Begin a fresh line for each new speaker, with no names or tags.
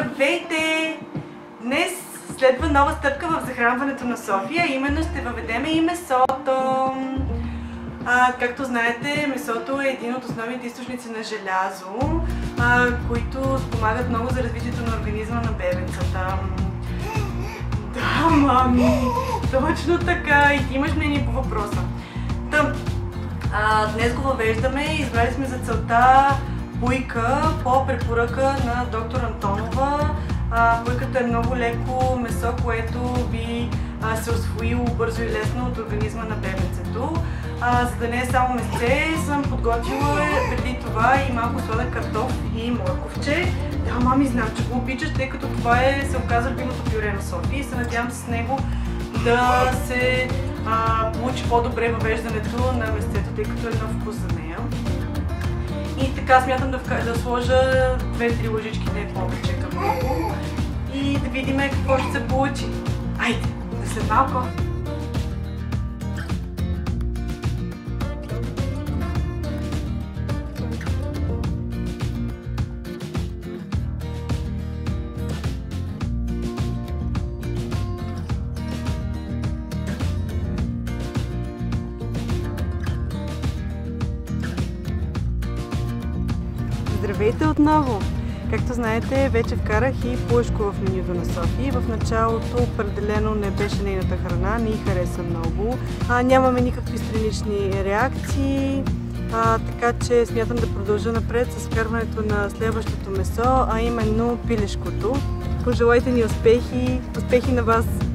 Здравейте! Днес следва нова стъпка в захранването на София, именно ще въведеме и месото. А, както знаете, месото е един от основните източници на желязо, а, които спомагат много за развитието на организма на бебенцата. Да, мами, точно така. И ти имаш мнение по въпроса. Та, а, днес го въвеждаме избрали сме за целта буйка по препоръка на доктор Антонова. А, буйката е много леко месо, което би а, се освоило бързо и лесно от организма на бебенцето. А, за да не е само месце, съм подготвила преди това и малко сладък картоф и морковче. Да, мами, знам, че го обичаш, тъй като това е, се оказа любимото пюре на София и се надявам с него да се а, получи по-добре въвеждането на местето, тъй като е нов вкус за нея. И така смятам да, да сложа 2-3 лъжички, не повече към него. И да видим какво ще се получи. Айде, да след малко. Здравейте отново! Както знаете, вече вкарах и плъшко в менюто на Софи. В началото определено не беше нейната храна, не й хареса много. А, нямаме никакви странични реакции, а, така че смятам да продължа напред с вкарването на следващото месо, а именно пилешкото. Пожелайте ни успехи! Успехи на вас!